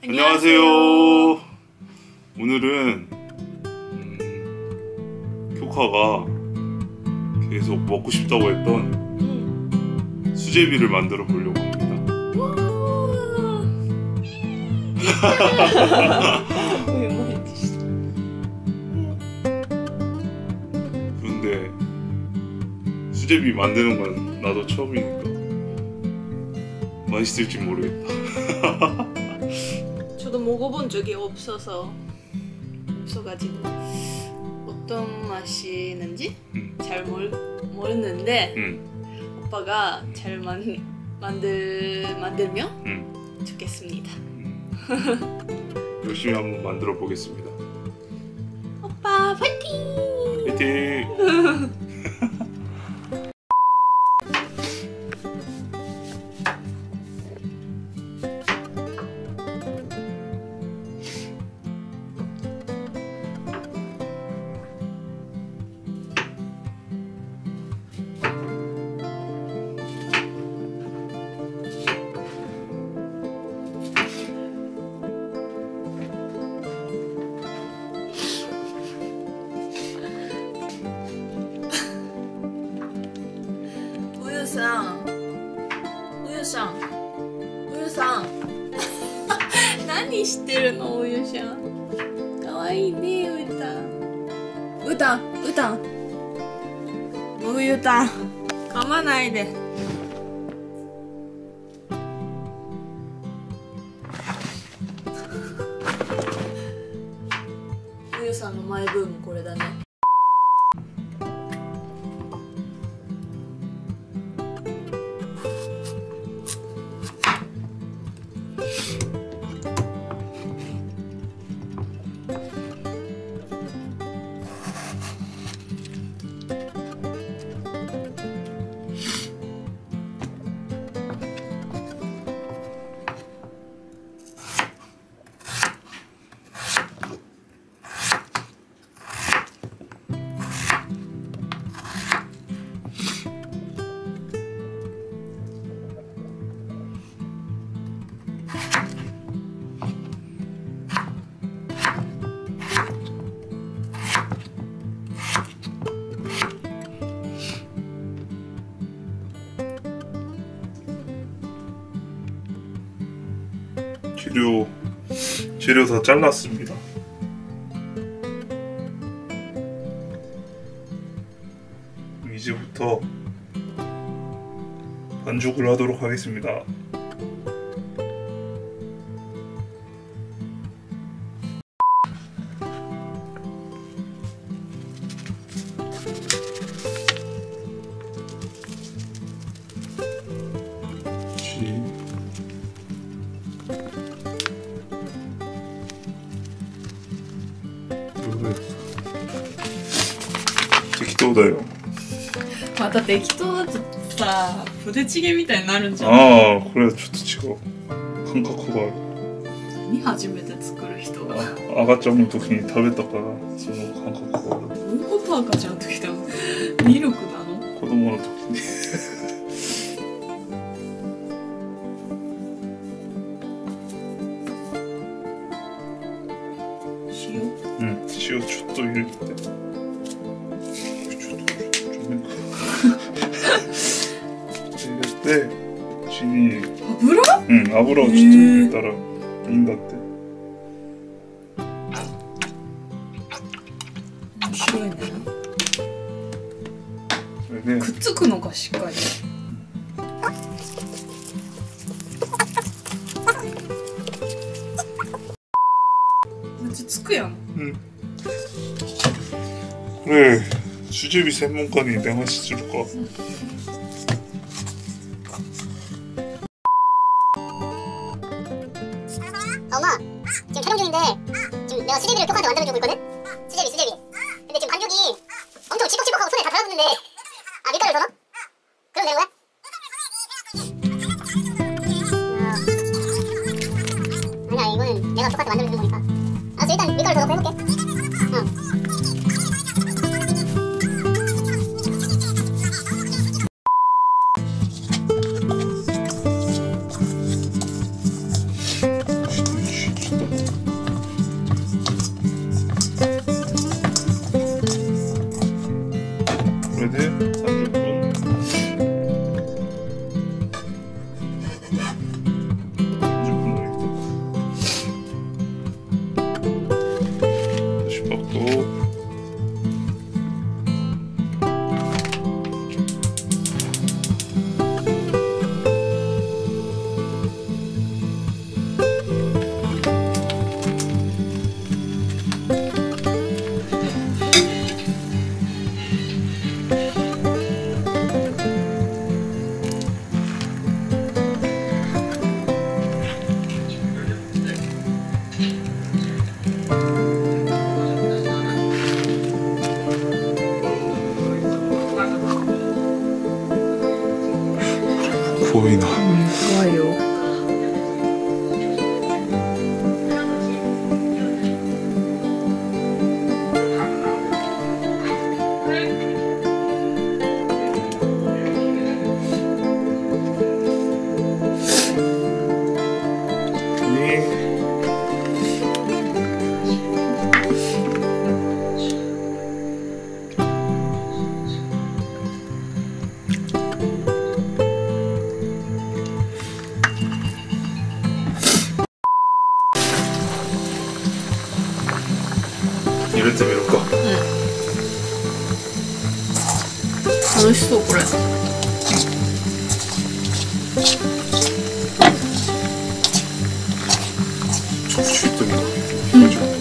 안녕하세요. 오늘은 음, 교카가 계속 먹고 싶다고 했던 응. 수제비를 만들어 보려고 합니다. 그런데 수제비 만드는 건 나도 처음이니까 맛있을지 모르겠다. 저도 먹어본 적이 없어서 없어가지고 어떤 맛이 있는지 음. 잘 모르, 모르는데 응, 오빠가 잘 만, 만들 만들면 응. 좋겠습니다. 열심히 한번 만들어 보겠습니다. 오빠 파이팅! 화이팅! さん。うゆさん。うゆさん。何してるのおゆしゃん。かわいいねうたうたうたう噛まないで。うゆさんのマイブームこれだね。 재료 재료 다 잘랐습니다. 이제부터 반죽을 하도록 하겠습니다. だよ。また適当だとさポテチゲみたいになるんじゃないああこれはちょっと違う。感覚がある。何初めて作る人が。赤ちゃんの時に食べたからその感覚がある。どういうこと赤ちゃんの時だミルクなの？子供の時に。油をちょっと入れたらいいんだって。面白いね。それで。くっつくのかしっかり。めっちゃつくやん。うん。これ、主治医専門家に電話するか。 지금 촬영 중인데 지금 내가 수제비를 똑같이 만들어주고 있거든? 수제비 수제비 ごいな。怖いよ。見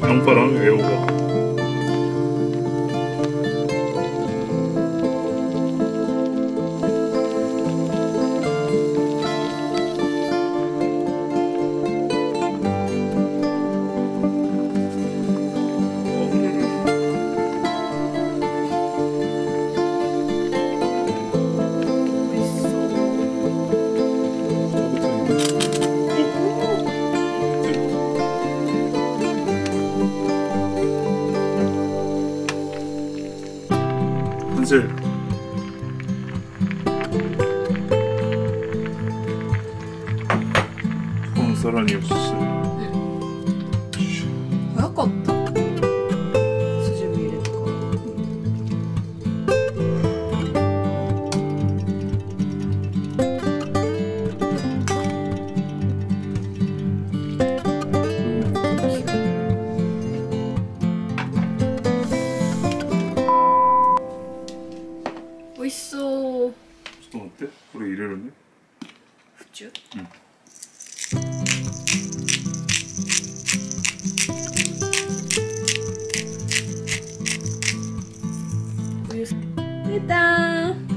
형파랑 외우고. 。コンサラにおす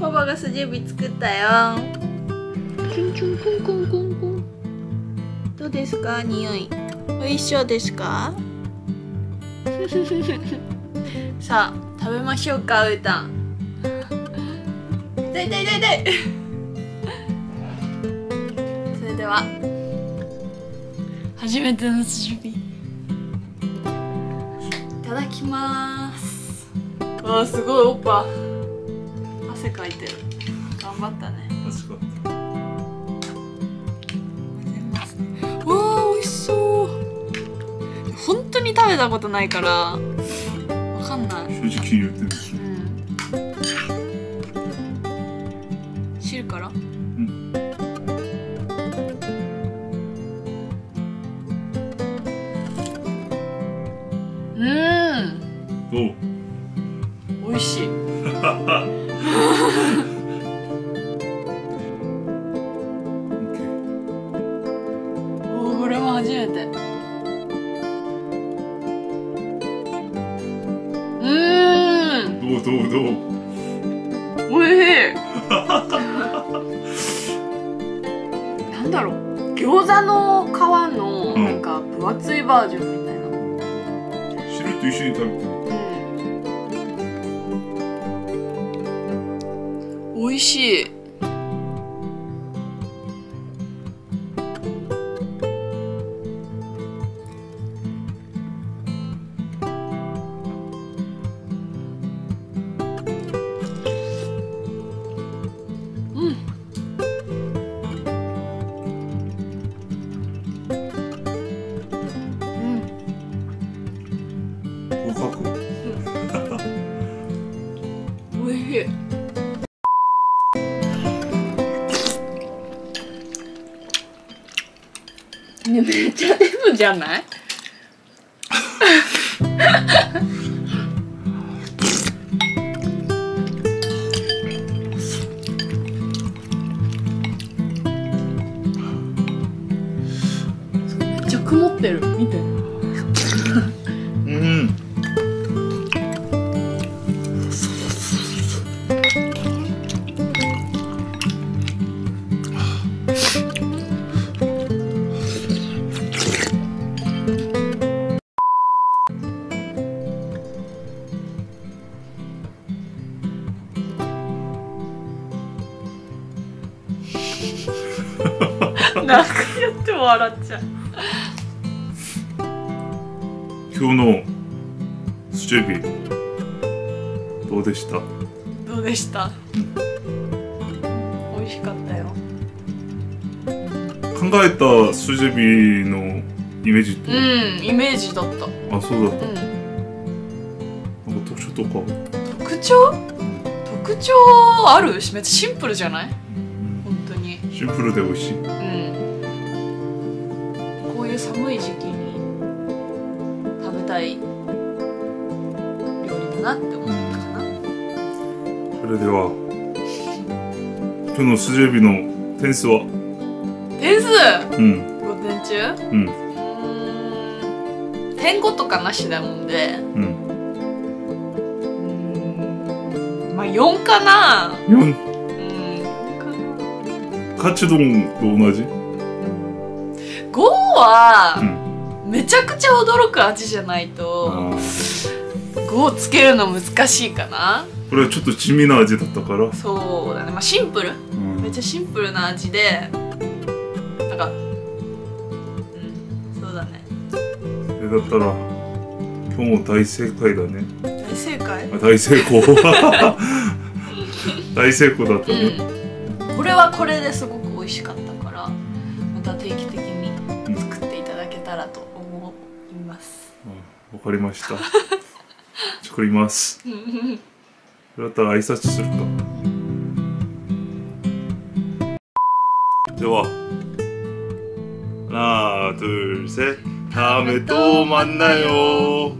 パパがスジエビ作ったよ。チュンチュンコンコンコンコンどうですか？匂い。美味しそうですか？さあ食べましょうかうーたん。痛い痛い痛い痛い。それでは。初めてのスジエビいただきます。わあすごいおっぱ汗かいてる。頑張ったね。美かわあ美味しそう。本当に食べたことないからわかんない。正直言ってるうん。汁から？うん。うん。どう。美味しい。俺も初めてうん。どうどうどうなん。だろう餃子の皮のなん。か分厚いバージョンみたいな、うん、汁と一緒に食べてる美味しい。めっちゃデブじゃない？めっちゃ曇ってる。見て。なんかやっても笑っちゃう。今日のスジェビどうでした？どうでした？美味しかったよ。考えたスジェビのイメージって、うんイメージだった。あそうだった。うん。なんか特徴とか？特徴？特徴ある？めっちゃシンプルじゃない？本当に。シンプルで美味しい寒い時期に食べたい料理だなって思ったかな。それでは今日のスジェビの点数は？点数？うん。午前中？うん。うーん。点5とかなしだもんで。うん。うーん。まあ4かな。4うん。4かな。カチ丼と同じ？5はうんめちゃくちゃ驚く味じゃないとあー5をつけるの難しいかな。これはちょっと地味な味だったから、そうだね。まあシンプル。うん。めっちゃシンプルな味でなんかうん。そうだね。えだったら今日も大正解だね。大正解？あ大成功。大成功だったね、うん。これはこれですごく美味しかったかりました。作ります。それだったら挨拶するか。ではなあ、どうせためとまんなよ